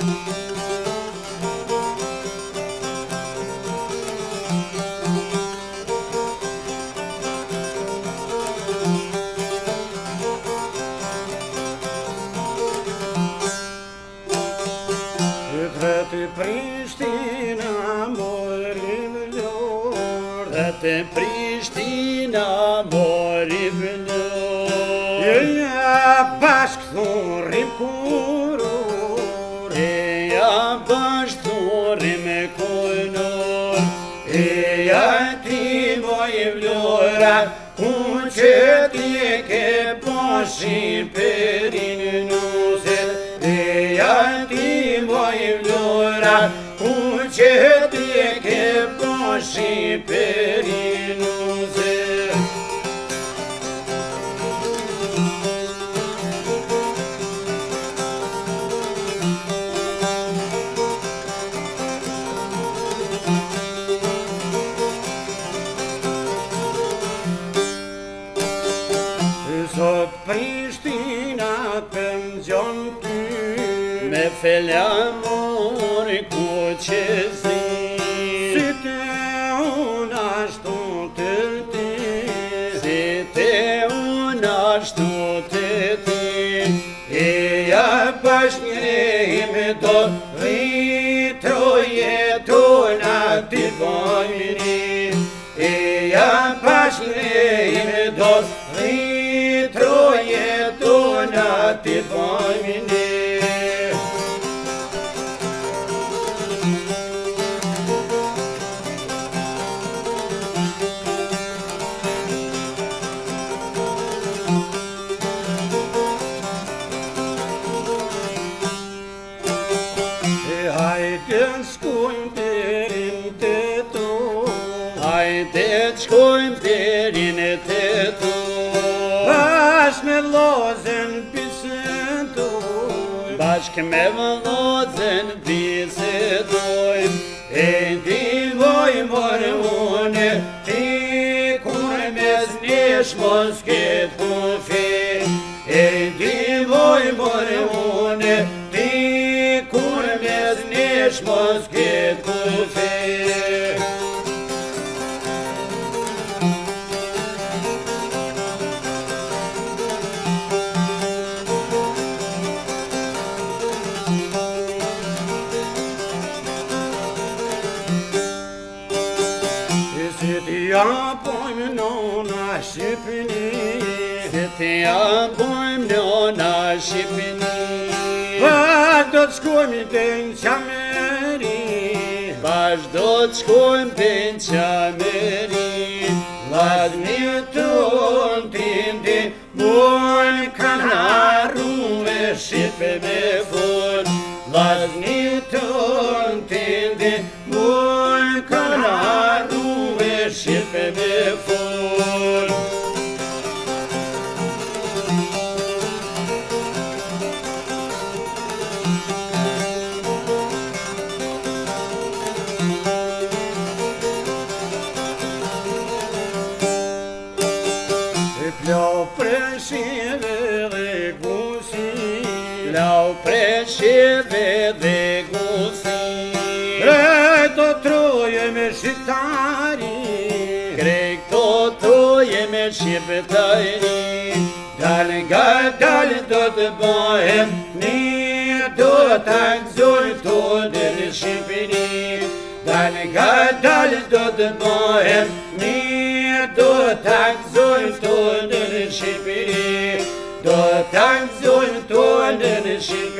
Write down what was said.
Dhe te prishtin amor i më njër Dhe te prishtin amor i E ati boj vlora, ku që ti ke poshin përin nusel. E ati ti ke poshin përin nusel. Thank Prishtina për më gjonë ty Me fele mori ku që zi Si te unë ashtu të ti Si te unë ashtu të ti E ja pash njëre ime do Vitroje tona ti një صلاة الضامن Haydens koyun derin teto Haydens koyun derin teto vozën pisëtoj Bashkë me vozën pisëtoj E ti voj mërë une Ti kur mes nishë kufi E ti voj mërë une Ti kur mes nishë mos këtë kufi Shqipja pojmë në në Shqipëni Shqipja pojmë në në Shqipëni Pa do të shkojmë të në qameri Pa do të shkojmë të në qameri Lajtë një të në të në të Mojmë arru me Shqipë me fun Lajtë një të në të shive dhe gusi Lau pre shive dhe gusi Re to troje me shqiptari Kre këto troje me shqiptari Dal nga dal do të bëhem Ni do të këzur të dhe në shqipini Dal nga dal do të bëhem Ni The time's going toward and it should